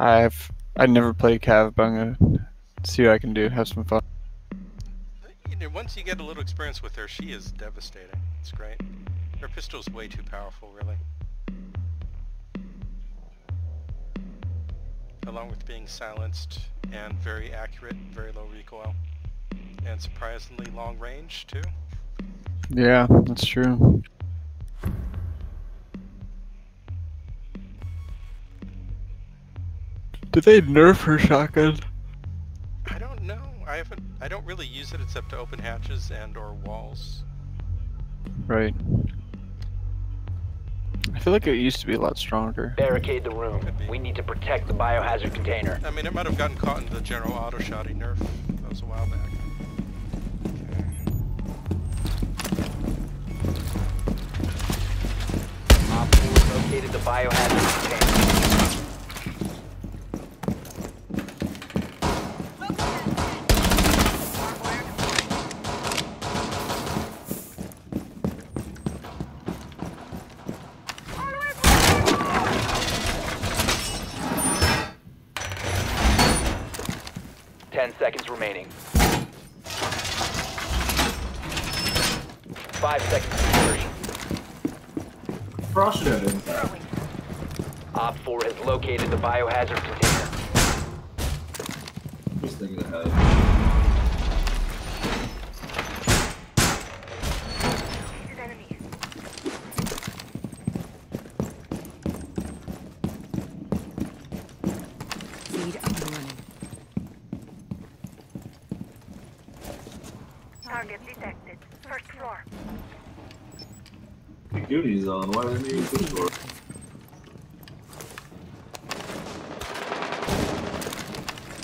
I've I never played Cav, but I'm gonna see what I can do. Have some fun. You know, once you get a little experience with her, she is devastating. It's great. Her pistol's way too powerful, really. Along with being silenced and very accurate, very low recoil, and surprisingly long range too. Yeah, that's true. Did they nerf her shotgun? I don't know. I haven't. I don't really use it except to open hatches and or walls. Right. I feel like it used to be a lot stronger. Barricade the room. We need to protect the biohazard container. I mean, it might have gotten caught in the general auto shotty nerf. That was a while back. Op 4 located the biohazard container. Ten seconds remaining. Five seconds to insertion. It. Op 4 has located the biohazard container. Just thinking ahead. On. Uh, why didn't you use this door?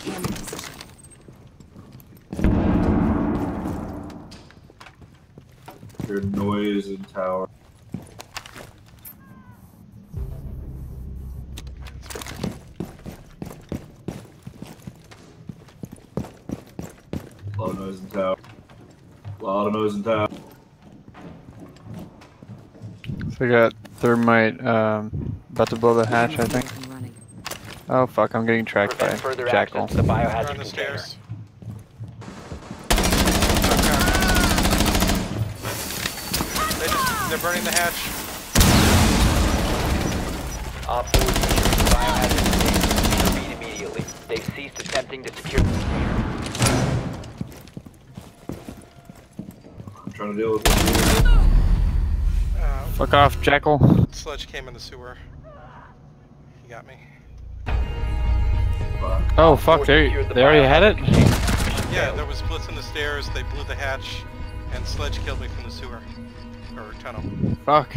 Hand in position. Heard noise and tower. A lot of noise in tower. A lot of noise in tower. So I got thermite um, about to blow the hatch, I think. Up and running. Oh fuck, I'm getting tracked by Prevent further Jackal. the They're biohazard on the container. stairs. They just, they're burning the hatch. Op 4 is securing the biohazard container. Intervene immediately. They've ceased attempting to secure the container. I'm trying to deal with this. Fuck off, Jackal. sledge came in the sewer. He got me. Fuck. Oh fuck, they the they already had it. Yeah, there was blitz in the stairs. They blew the hatch, and sledge killed me from the sewer or tunnel. Fuck.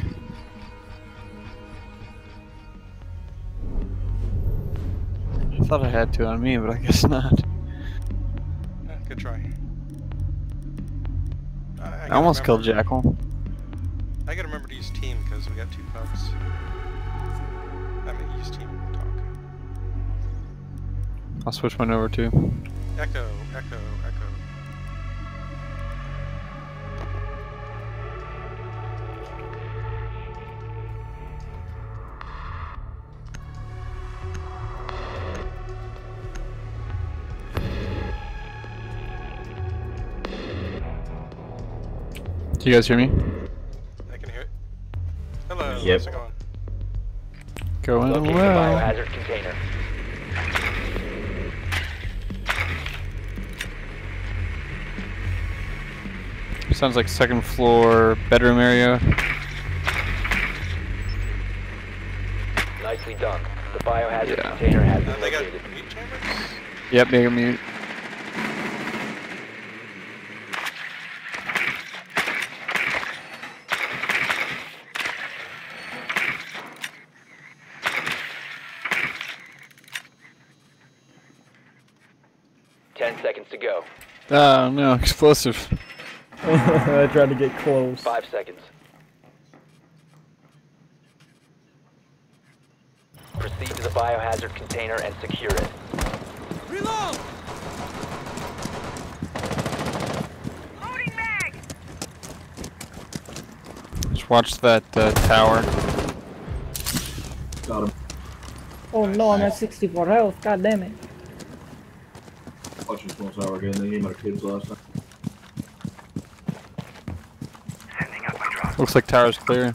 I thought I had two on me, but I guess not. Eh, good try. I, I I almost killed Jackal. I gotta remember team because we got two pubs. I mean, use team talk. I'll switch mine over too. Echo, echo, echo. Do you guys hear me? Yep. how's it going? Going Locate the well. biohazard container. Sounds like second floor bedroom area. Nicely done. The biohazard Yeah. container has been they got located. mute chambers? Yep, mega mute. Ten seconds to go. Oh no, explosive. I tried to get close. Five seconds. Proceed to the biohazard container and secure it. Reload! Loading mag! Just watch that uh, tower. Got him. Oh no, I'm at 64 health. God damn it. Watching Small Tower again. They came out of kids last time. Looks like tower's clear.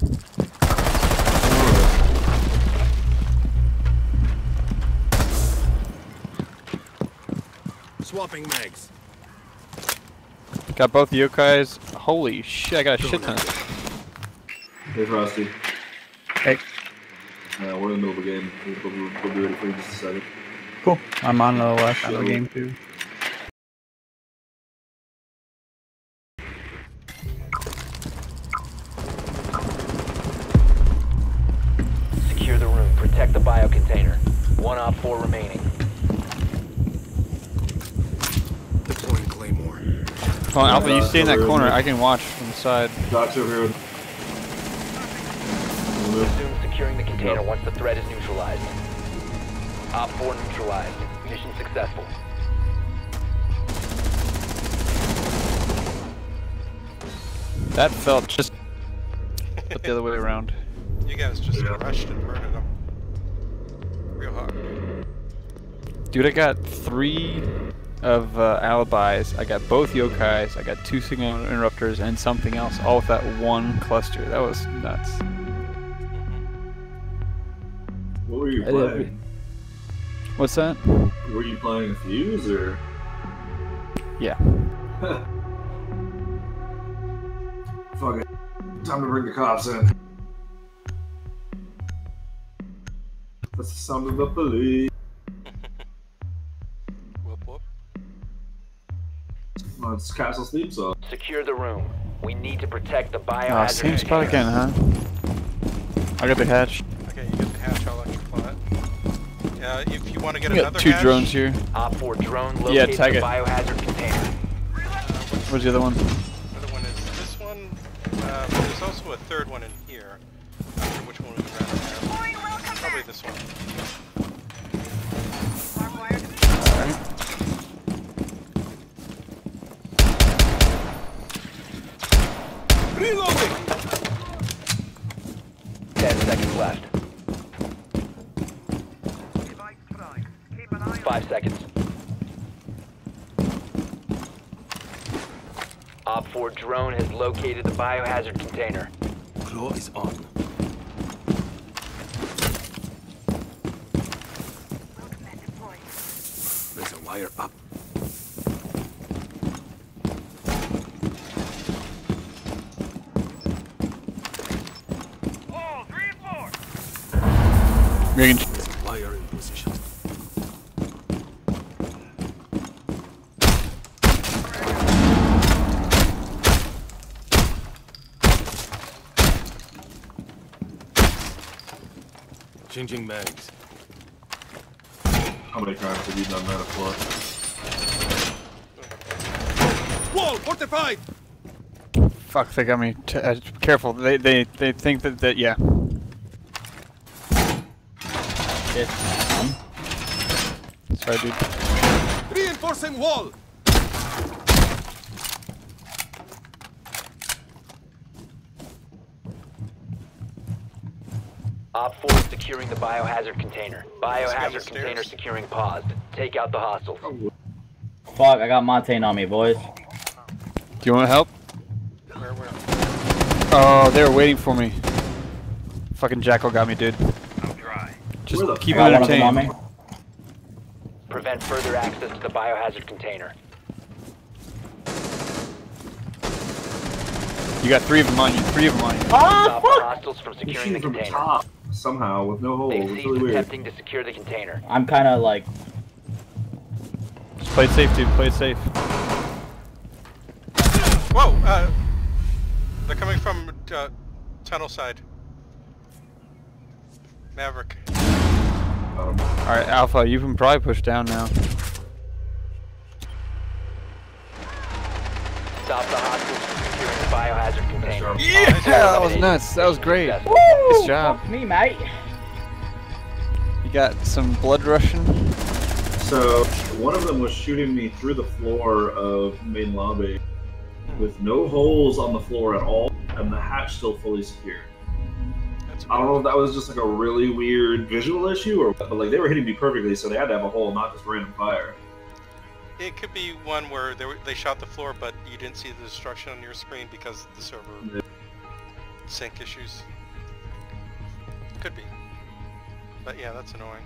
Swapping mags. Got both yokais. Holy shit, I got a shit ton. Hey, Frosty. Hey. Uh, we're in the middle of a game. We'll, we'll, we'll be ready for you in just a second. Cool. I'm on the last side of the So- game too. Op four remaining. Deploying Claymore. Come on, Alpha, you stay in that corner. I can watch from the side. Doc's over here. Resume securing the container Yep. once the threat is neutralized. Op 4 neutralized. Mission successful. That felt just but the other way around. You guys just rushed and murdered them. Real hard. Dude, I got three of uh, alibis. I got both yokais. I got two signal interrupters and something else, all with that one cluster. That was nuts. What were you playing? What's that? Were you playing a Fuze or? Yeah. Fuck it. Time to bring the cops in. That's the sound of the police. Oh, it's Castle's theme. Secure the room. We need to protect the Oh, biohazard same spot container. again, huh? I got the hatch. Okay, you get the hatch. I'll electrify it. Uh, if you want to get We got another two hatch, drones here. Op 4 drone Yeah, located tag the it. biohazard container. Where's the other one? The Other one is this one. Uh, but there's also a third one in here. Not sure which one we'd rather have. Probably this one. Reloading! 10 seconds left. Five seconds. Op 4 drone has located the biohazard container. Claw is on. There's a wire up. Reagan, There's a wire in position. Changing mags. How many times have you done that before? Wall fortified! fuck, they got me. T- uh, careful, they, they they think that that yeah. Shit. Um, Sorry, dude. Reinforcing wall! Op 4 is securing the biohazard container. Biohazard container securing paused. Take out the hostiles. fuck, I got Montagne on me, boys. Do you want to help? Where, where? Uh, oh, they were waiting for me. Fucking Jackal got me, dude. Just Where the keep I it got one on entertained. me. Prevent further access to the biohazard container. You got three of them on you. Three of them on you. Ah, Stop the hostiles from securing the shoot from the container. top somehow with no holes. It's really weird. attempting to secure the container. I'm kind of like, Just play it safe, dude. Play it safe. Whoa! Uh, they're coming from uh, tunnel side. Maverick. Um, All right, Alpha, you can probably push down now. Stop the hostiles from securing the biohazard container. job. Yeah, that was nuts. That was great. Successful. Nice job. fuck me, mate. You got some blood rushing. So one of them was shooting me through the floor of main lobby with no holes on the floor at all, and the hatch still fully secure. I don't know if that was just like a really weird visual issue or but like they were hitting me perfectly, so they had to have a hole, not just random fire. It could be one where they, were, they shot the floor, but you didn't see the destruction on your screen because the server Yeah. sync issues. Could be. But yeah, that's annoying.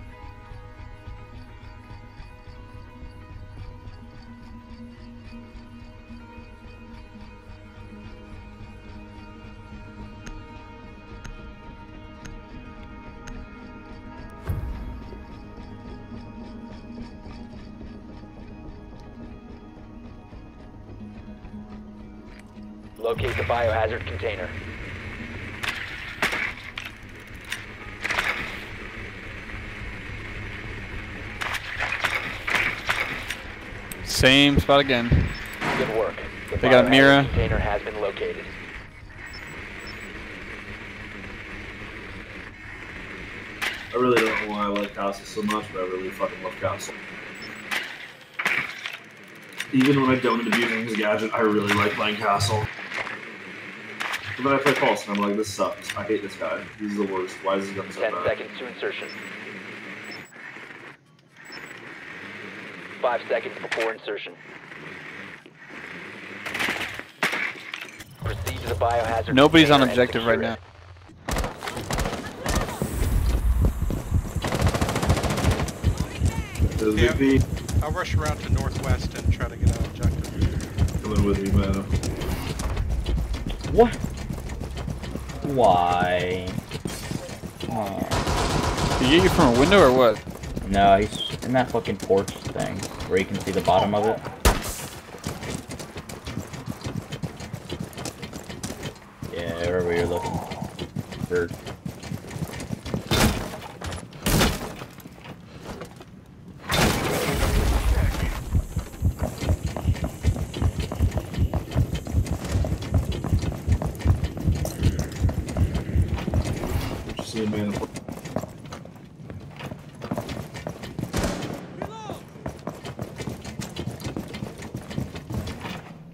Locate the biohazard container. Same spot again. Good work. The They got Mira. container has been located. I really don't know why I like Castle so much, but I really fucking love Castle. Even when I don't end up using his gadget, I really like playing Castle. But then I play Pulse, and I'm like, this sucks. I hate this guy. He's the worst. Why is he gun so 10 bad? seconds to insertion. 5 seconds before insertion. Proceed to the biohazard Nobody's on objective right secure now. it. There's Yeah. Big P I'll rush around to northwest and try to get an objective. coming with me, man. What? Why? Aw. Did he get you from a window or what? No, he's in that fucking porch thing where you can see the bottom of it. Yeah, wherever you're looking. Bird. What you man?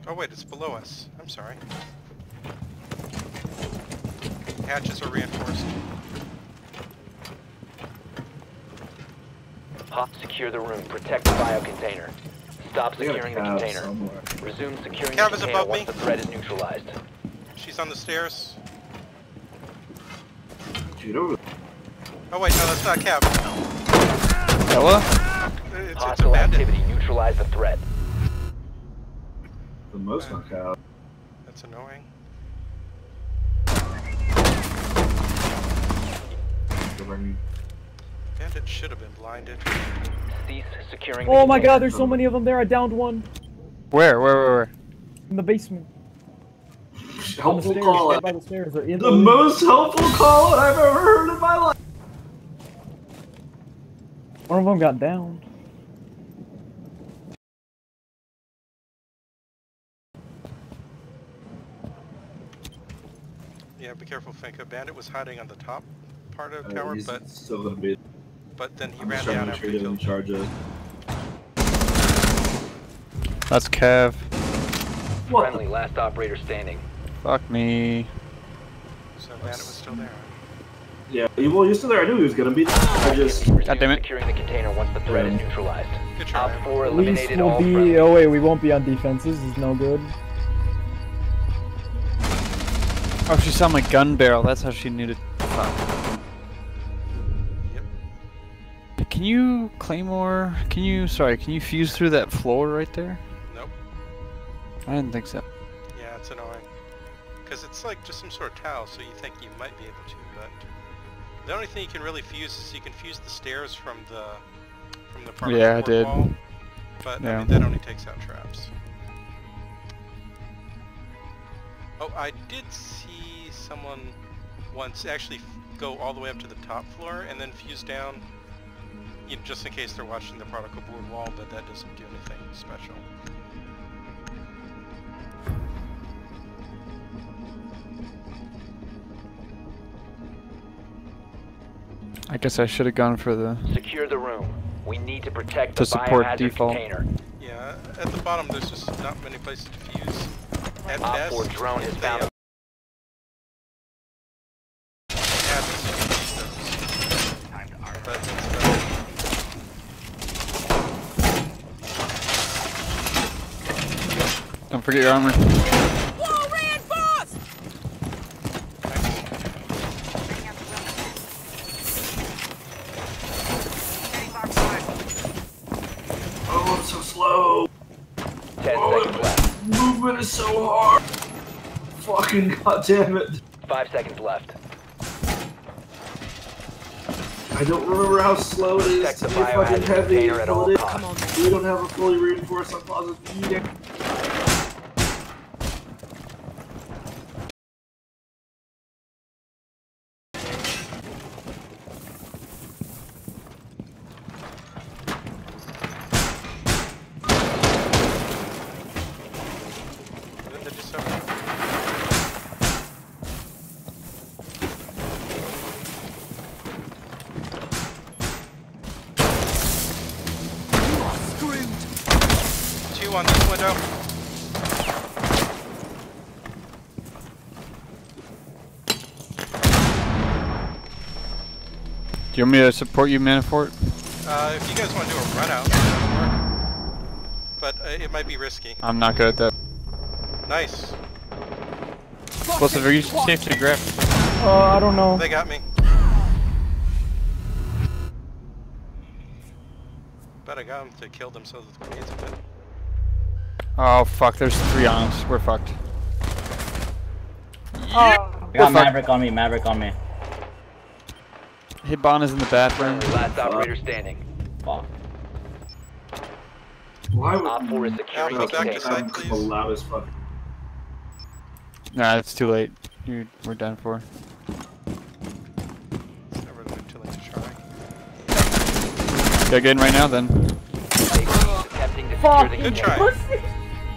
Oh wait, it's below us. I'm sorry. Hatches are reinforced. Hop, secure the room. Protect the bio container. Stop They got a securing the container. somewhere. Resume securing Cav the is container once me. the threat is neutralized. She's on the stairs. Shoot over Oh wait, no, that's not Cav. Ela? It's, it's Hostile bandit. activity. Neutralize the threat. the most on cow. That's annoying. Bandit should have been blinded. Cease securing Oh my god, there's so many of them there. I downed one Where? Where? Where? where? in the basement. On the Helpful stairs, call out. by the stairs. Or in The most helpful call out I've ever heard in my life. One of them got down. Yeah, be careful, Finka. Bandit was hiding on the top part of Uh, tower, but still gonna be. but then he I'm ran down to make after sure he he doesn't killed. charge us. That's Kev. What? Friendly, last operator standing. Fuck me. So Bandit was still there. Yeah, he- well, he's still there. I knew he was gonna be. I just. Resume God damn it. securing the container once the threat is neutralized. Good try. Op 4 At least eliminated we'll all be. friendly. Oh wait, we won't be on defenses. Is no good. Oh, she saw my gun barrel. That's how she knew to. Yep. Can you claymore? Can you? Sorry. Can you fuse through that floor right there? Nope. I didn't think so. Yeah, it's annoying. Because it's like just some sort of towel, so you think you might be able to, but the only thing you can really fuse is you can fuse the stairs from the from the part Yeah, I did. wall. But I mean that only takes out traps. Oh, I did see someone once actually go all the way up to the top floor and then fuse down, you know, just in case they're watching the particle board wall, but that doesn't do anything special. I guess I should have gone for the. Secure the room. We need to protect to the support biohazard default. container. Yeah, at the bottom there's just not many places to fuse. At Op best, 4 drone has found. Don't forget your armor. Fucking goddamn it. Five seconds left. I don't remember how slow it is to be fucking heavy. at all it- Come on. We don't have a fully reinforced composite either. Two on this window. Do you want me to support you, Manafort? Uh, if you guys want to do a run out, work. But uh, it might be risky. I'm not good at that. Nice. Explosive, are you safe to grab? Uh, I don't know. They got me. Bet I got them to kill themselves with grenades a bit. Oh fuck, there's three on us. We're fucked. Oh, I got Well, fuck. Maverick on me, Maverick on me. Hibana is in the bathroom. Last operator standing. Fuck. Why would Op 4 is securing the back to container. site. Please. the loudest fuck. Nah, it's too late. You, we're done for. It's never too late to try. Gotta get in right now then. They've ceased attempting to secure the Good try.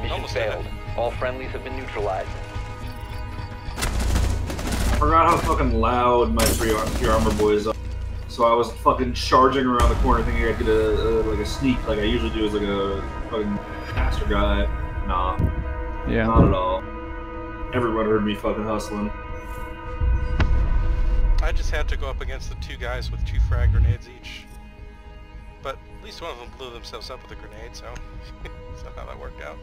Mission Almost failed. All friendlies have been neutralized. I forgot how fucking loud my three ar- three armor boys are. So I was fucking charging around the corner thinking I'd get a, a like a sneak like I usually do as like a fucking master guy. Nah, Yeah. not at all. Everyone heard me fucking hustling. I just had to go up against the two guys with two frag grenades each. But at least one of them blew themselves up with a grenade, so somehow that worked out.